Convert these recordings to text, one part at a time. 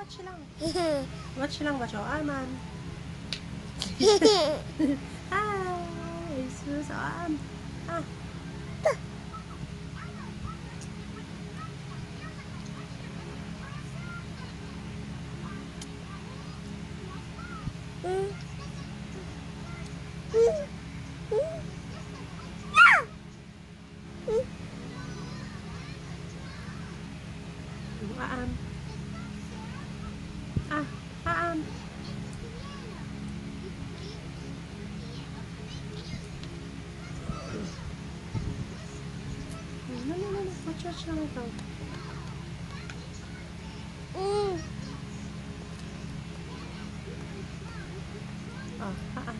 watch lang. Watch lang ba siya? Aman. Hi! Sus, am. Ah. ちゃいかうん。ああ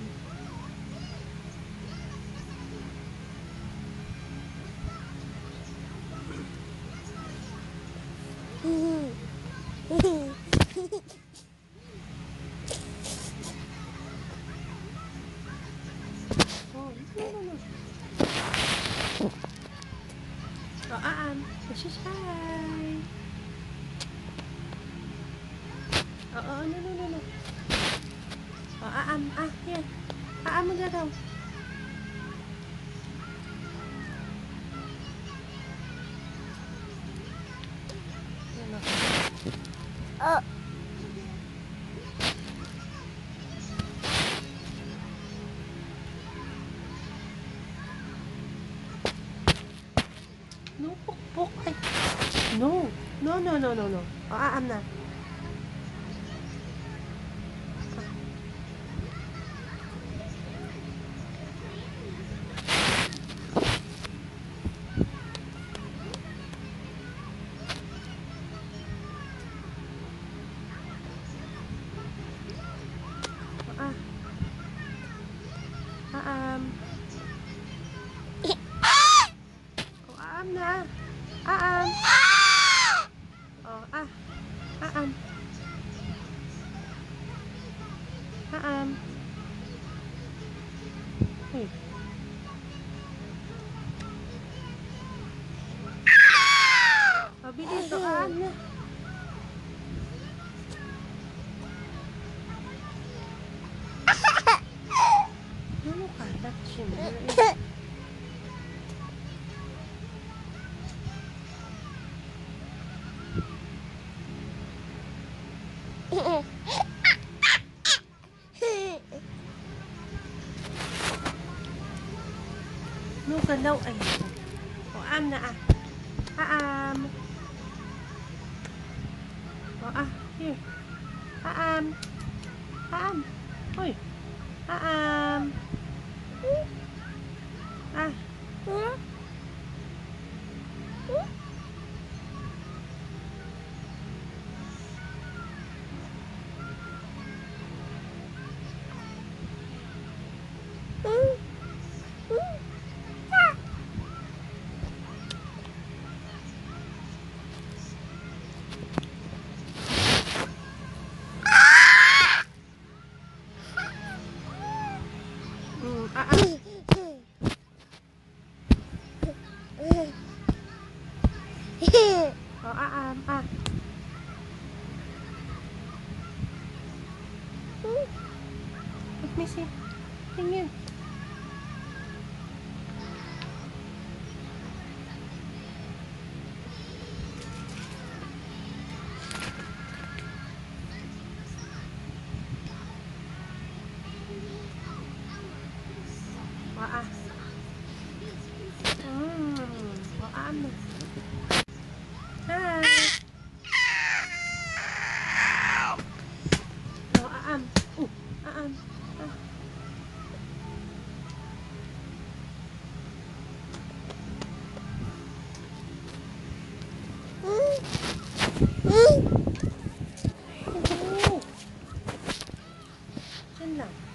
うんうん。Oh, aam. Magsishay. Oo, oh, no, no, no, no. Oh, aam. Ah, here. Aam mo daw. Yan, oh. No, pukpok. Ay. No. No, no, no, no, no. O, aam na. O, ah. Aam. Aam na. Aam. O, ah. Aam. Aam. Uy. O, bilis. O, aam na. Ano ka? nu cần đâu ảnh có ăn nè à à à có à here. À um. à à ôi. À à Let me see. Hang in. Waah. Hmm, waah. Hai. Waam. Uh, aam. Ah. Hmm. Hmm. Senang.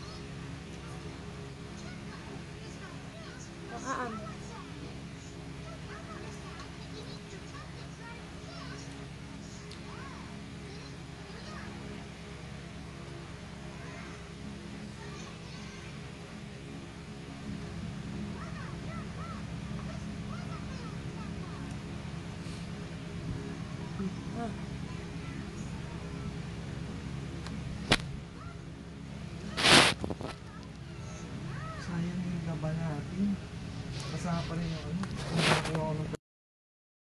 Kasama pa rin yung ano.